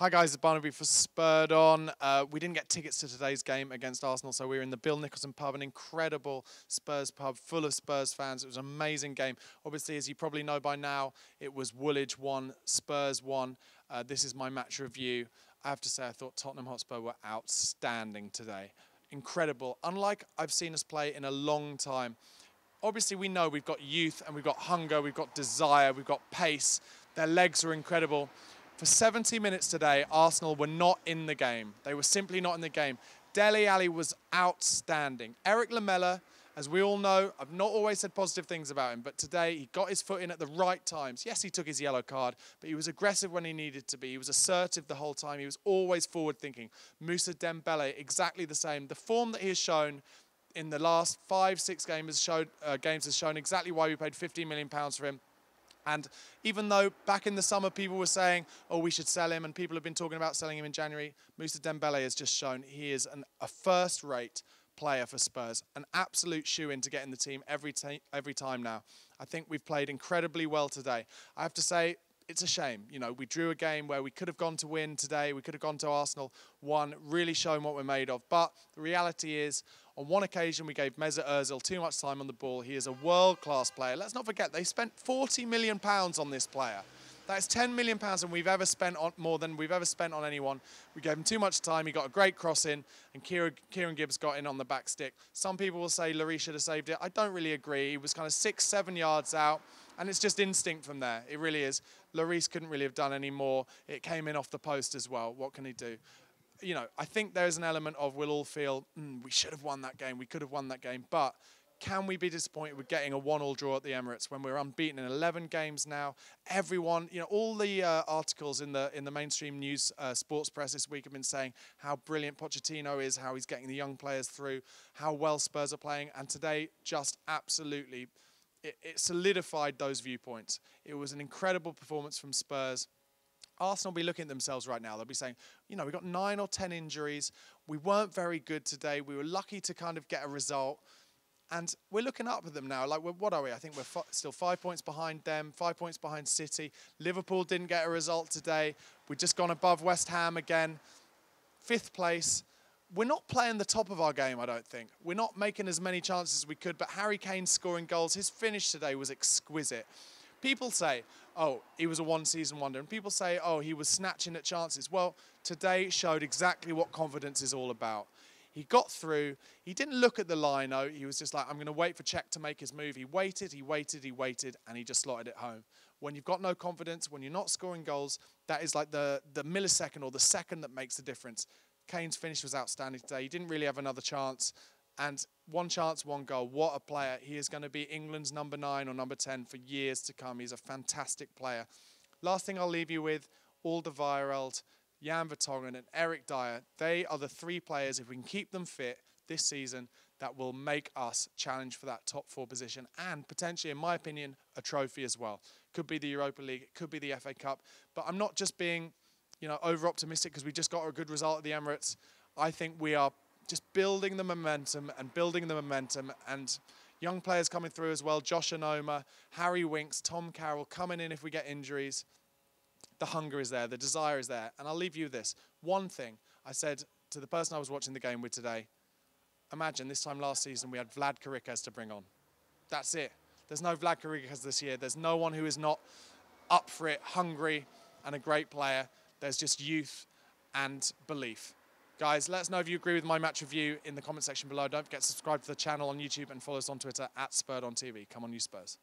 Hi guys, it's Barnaby for Spurred On. Uh, we didn't get tickets to today's game against Arsenal, so we were in the Bill Nicholson pub, an incredible Spurs pub full of Spurs fans. It was an amazing game. Obviously, as you probably know by now, it was Woolwich 1, Spurs 1. Uh, this is my match review. I have to say, I thought Tottenham Hotspur were outstanding today. Incredible. Unlike I've seen us play in a long time. Obviously, we know we've got youth and we've got hunger, we've got desire, we've got pace. Their legs are incredible. For 70 minutes today, Arsenal were not in the game. They were simply not in the game. Dele Alli was outstanding. Erik Lamela, as we all know, I've not always said positive things about him, but today he got his foot in at the right times. Yes, he took his yellow card, but he was aggressive when he needed to be. He was assertive the whole time. He was always forward thinking. Moussa Dembele, exactly the same. The form that he has shown in the last five, six games uh, games has shown exactly why we paid 15 million pounds for him. And even though back in the summer people were saying, oh, we should sell him, and people have been talking about selling him in January, Moussa Dembele has just shown he is an, a first rate player for Spurs, an absolute shoe in to get in the team every, every time now. I think we've played incredibly well today. I have to say, it's a shame. You know, we drew a game where we could have gone to win today. We could have gone to Arsenal, won, really shown what we're made of. But the reality is, on one occasion, we gave Mesut Ozil too much time on the ball. He is a world-class player. Let's not forget, they spent 40 million pounds on this player. That's 10 million pounds than we've ever spent on more than we've ever spent on anyone. We gave him too much time. He got a great cross in, and Kieran, Kieran Gibbs got in on the back stick. Some people will say Lloris should have saved it. I don't really agree. He was kind of six, seven yards out, and it's just instinct from there. It really is. Lloris couldn't really have done any more. It came in off the post as well. What can he do? You know, I think there's an element of we'll all feel mm, we should have won that game. We could have won that game, but can we be disappointed with getting a one-all draw at the Emirates when we're unbeaten in 11 games now? Everyone, you know, all the uh, articles in the in the mainstream news uh, sports press this week have been saying how brilliant Pochettino is, how he's getting the young players through, how well Spurs are playing, and today just absolutely it, it solidified those viewpoints. It was an incredible performance from Spurs. Arsenal will be looking at themselves right now. They'll be saying, you know, we got nine or ten injuries. We weren't very good today. We were lucky to kind of get a result. And we're looking up at them now. Like, what are we? I think we're still five points behind them, five points behind City. Liverpool didn't get a result today. We've just gone above West Ham again. Fifth place. We're not playing the top of our game, I don't think. We're not making as many chances as we could, but Harry Kane scoring goals, his finish today was exquisite. People say, oh, he was a one season wonder. And people say, oh, he was snatching at chances. Well, today showed exactly what confidence is all about. He got through. He didn't look at the line. He was just like, I'm going to wait for Cech to make his move. He waited, he waited, he waited, and he just slotted it home. When you've got no confidence, when you're not scoring goals, that is like the, the millisecond or the second that makes the difference. Kane's finish was outstanding today. He didn't really have another chance. And one chance, one goal. What a player. He is going to be England's number nine or number 10 for years to come. He's a fantastic player. Last thing I'll leave you with, Alderweireld Jan Vertonghen and Eric Dier, they are the three players, if we can keep them fit this season, that will make us challenge for that top four position and potentially, in my opinion, a trophy as well. Could be the Europa League, it could be the FA Cup. But I'm not just being, you know, over optimistic because we just got a good result at the Emirates. I think we are just building the momentum and building the momentum and young players coming through as well. Josh Onomah, Harry Winks, Tom Carroll coming in if we get injuries the hunger is there, the desire is there. And I'll leave you this. One thing I said to the person I was watching the game with today, imagine this time last season we had Vlad Chiriches to bring on. That's it. There's no Vlad Chiriches this year. There's no one who is not up for it, hungry, and a great player. There's just youth and belief. Guys, let us know if you agree with my match review in the comment section below. Don't forget to subscribe to the channel on YouTube and follow us on Twitter at Spurred on TV. Come on, you Spurs.